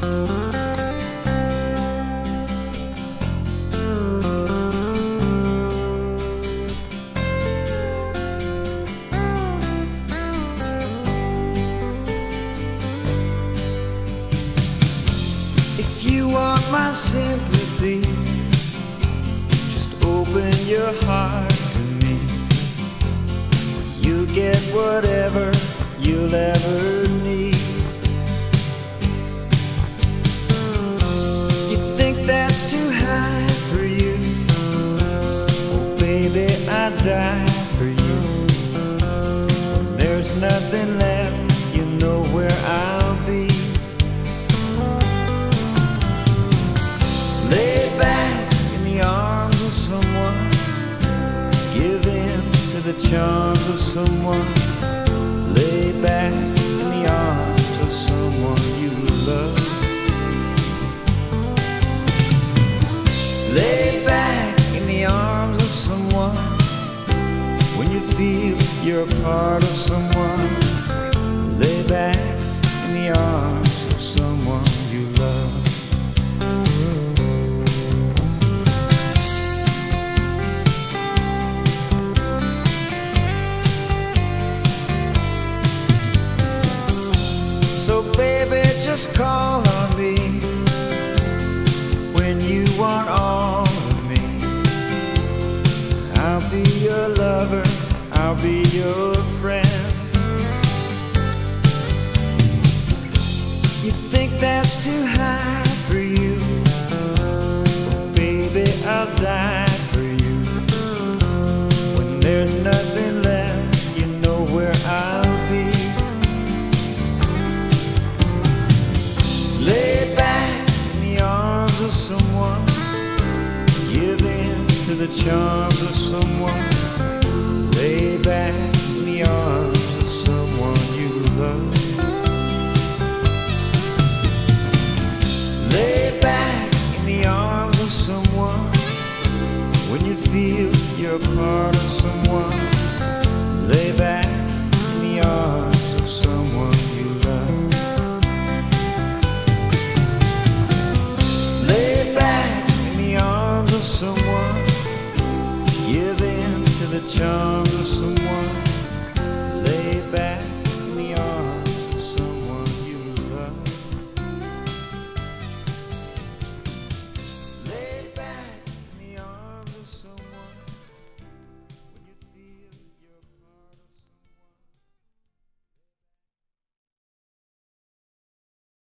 If you want my sympathy, just open your heart to me. You'll get whatever you'll ever too high for you? Oh, baby, I'd die for you. When there's nothing left, you know where I'll be. Lay back in the arms of someone. Give in to the charms of someone. Feel you're a part of someone. Lay back in the arms of someone you love. So baby, just call on me when you want all of me. I'll be your lover, I'll be your friend. You think that's too high for you? Baby, I'll die for you. When there's nothing left, you know where I'll be. Lay back in the arms of someone. Give in to the charms of someone. Lay back in the arms of someone you love. Lay back in the arms of someone when you feel you're part of someone. Lay back in the arms of someone you love. Lay back in the arms of someone. Give in to the charm.